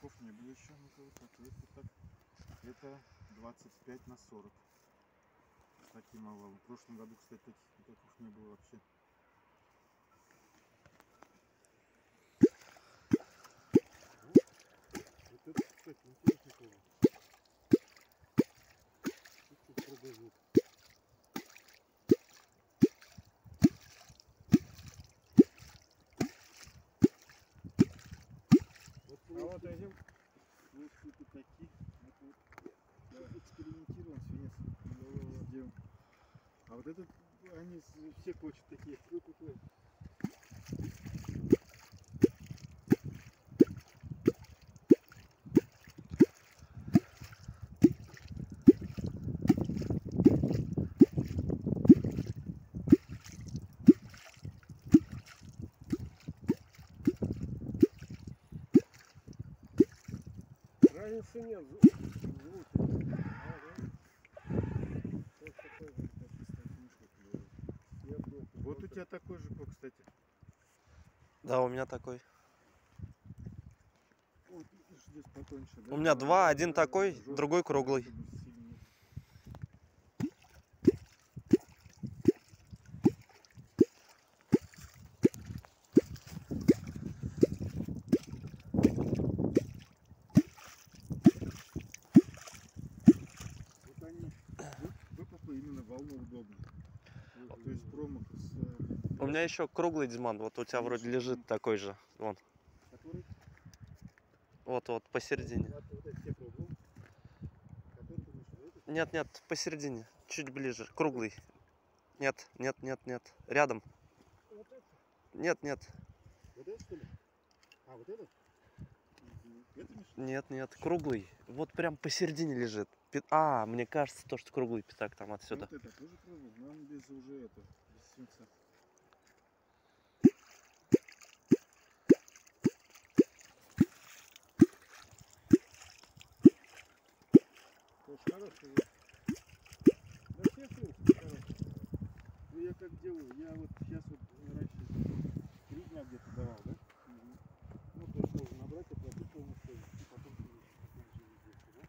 пятаков не было еще. Вот так, если так. Это 25 на 40. С таким овалом. В прошлом году, кстати, таких пятаков не было вообще. Вот это, кстати, интересный тоже. Чуть-чуть другой звук. Вот А вот эти этим вот тут. Я экспериментировал свинец. Делал. А вот этот, они все кочет такие. Вот тут вот. разницы нет. звук- звук. Вот такой же, как из таких клевый. Я был- Вот у тебя такой же, Ко, кстати. Да, у меня такой. Вот? У меня два, один такой, другой круглый. чтобы сильнее. Вот они вы- выкупы волну удобно. Вот, то есть промах с У меня еще круглый дизман. Вот у тебя вроде лежит такой же. Вон. Вот, вот, посередине. Нет, нет, посередине. Чуть ближе. Круглый. Нет, нет, нет, нет. Рядом. Нет, нет. Вот этот что ли? А, вот этот? Нет, нет. Круглый. Вот прям посередине лежит. Пи- А, мне кажется, то, что круглый пятак там отсюда. Вот это тоже круглый, но он без уже это, без свинца. Тоже хороший. Да все фрукты хорошие. Ну я как делаю, я вот сейчас вот раньше три дня где-то давал, да? Ну, то есть можно набрать, оплатить полностью, и потом перевести такой же везде, да?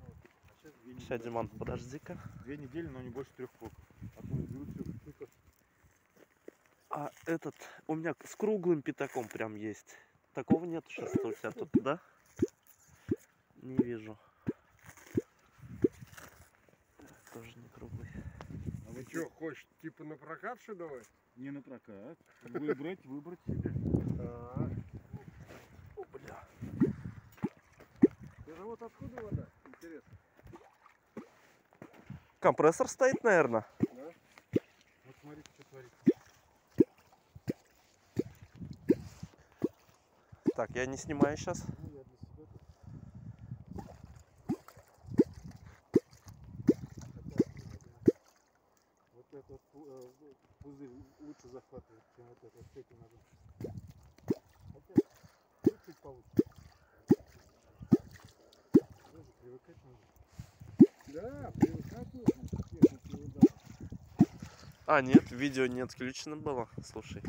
Вот. А сейчас. Диман, подожди-ка. Две недели, но не больше трех коков. А то берут все только А этот, у меня с круглым пятаком прям есть. Такого нет сейчас у тебя тут, да? Не вижу. Тоже не круглый. А вот что, хочешь типа на прокат что давай? не на прокат. Выбрать, выбрать себе. А, О, бля. это вот откуда вода? Компрессор стоит, наверное. Вот. Так, я не снимаю сейчас. Вот этот пузырь лучше захватывает, чем вот этот. Этим надо. Чуть-чуть получше. Привыкать надо. Да, привыкать нужно. А, нет, видео не отключено было. Слушай.